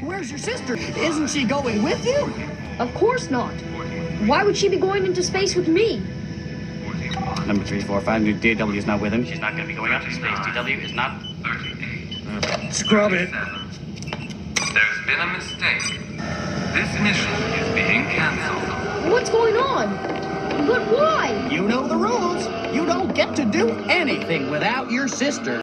Where's your sister? Isn't she going with you? Of course not. Why would she be going into space with me? Number three, four, five. DW is not with him. She's not going to be going out to space. DW is not. 38. Scrub it. There's been a mistake. This mission is being cancelled. What's going on? But why? You know the rules. You don't get to do anything without your sister.